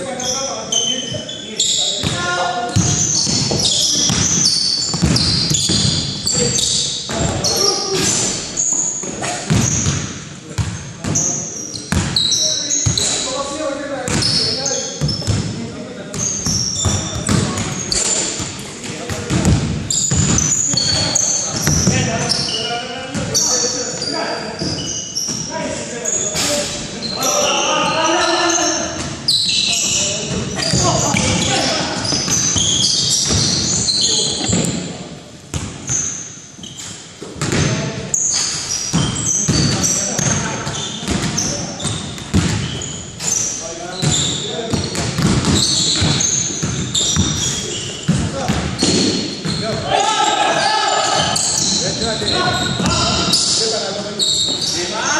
Gracias. Separado.